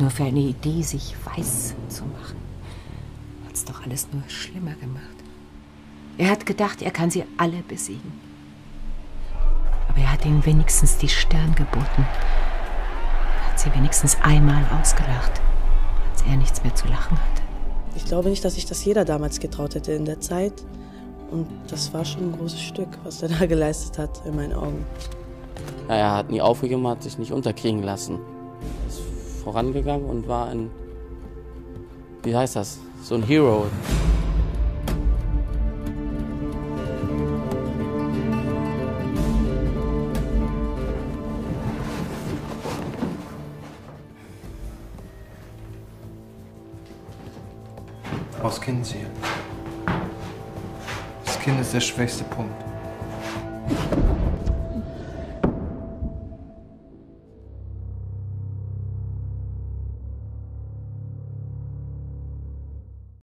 nur für eine Idee, sich weiß zu machen. Hat's doch alles nur schlimmer gemacht. Er hat gedacht, er kann sie alle besiegen. Aber er hat ihnen wenigstens die Stirn geboten. Er hat sie wenigstens einmal ausgelacht, als er nichts mehr zu lachen hatte. Ich glaube nicht, dass sich das jeder damals getraut hätte in der Zeit. Und das war schon ein großes Stück, was er da geleistet hat, in meinen Augen. Ja, er hat nie aufgegeben, hat sich nicht unterkriegen lassen. Vorangegangen und war ein, wie heißt das, so ein Hero. Was kennen Sie? Das Kind ist der schwächste Punkt.